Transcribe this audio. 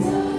No.